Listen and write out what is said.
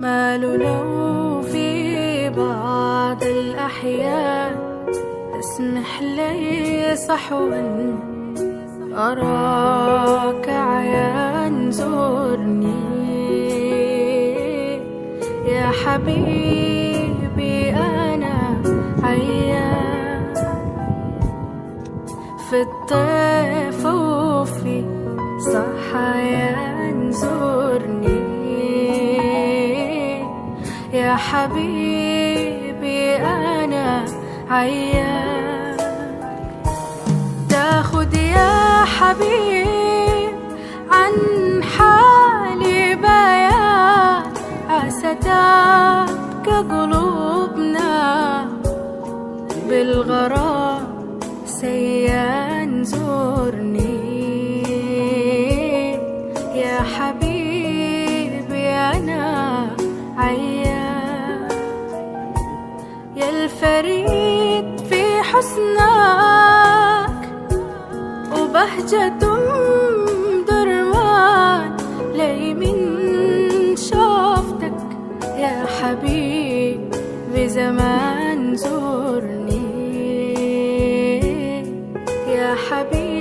مال لو في بعض الأحيان تسمح لي صحوا أراك يا حبيبي أنا عيان. في الطيف وفي صحيان زورني يا حبيبي أنا عيان. تاخد يا حبيب عن قلوبنا بالغرام سيان زورني يا حبيبي أنا عيان. يا الفريد في حسنك وبهجة يا حبيبي زمان زورني يا حبيبي